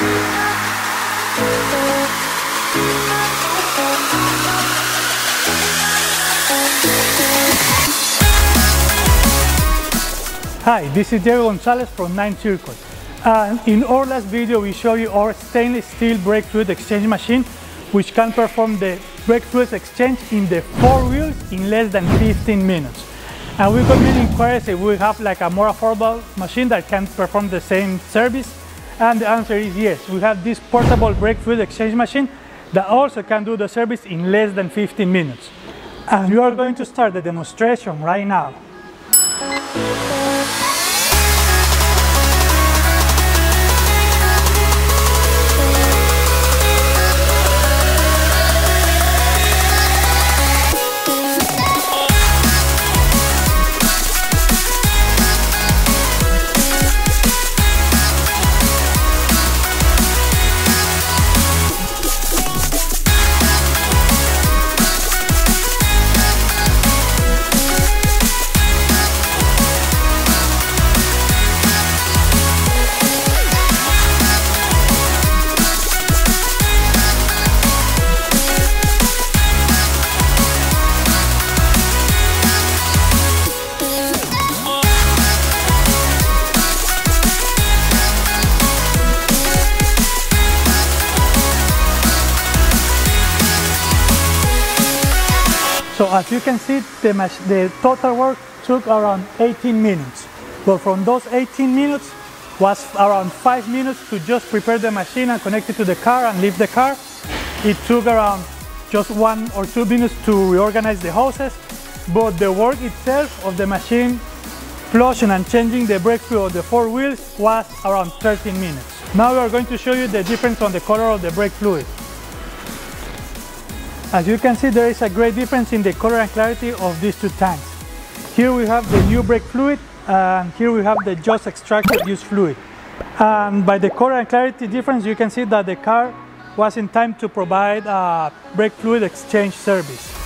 Hi, this is Diego Gonzalez from 9 Circle. And uh, in our last video we show you our stainless steel brake fluid exchange machine which can perform the brake fluid exchange in the four wheels in less than 15 minutes. And we got many inquiries if we have like a more affordable machine that can perform the same service. And the answer is yes. We have this portable brake fluid exchange machine that also can do the service in less than 15 minutes. And we are going to start the demonstration right now. So as you can see, the, the, total work took around 18 minutes. But from those 18 minutes was around five minutes to just prepare the machine and connect it to the car and leave the car. It took around just one or two minutes to reorganize the hoses. But the work itself of the machine, flushing and changing the brake fluid of the four wheels was around 13 minutes. Now we are going to show you the difference on the color of the brake fluid. As you can see, there is a great difference in the color and clarity of these two tanks. Here we have the new brake fluid, and here we have the just extracted used fluid. And by the color and clarity difference, you can see that the car was in time to provide a brake fluid exchange service.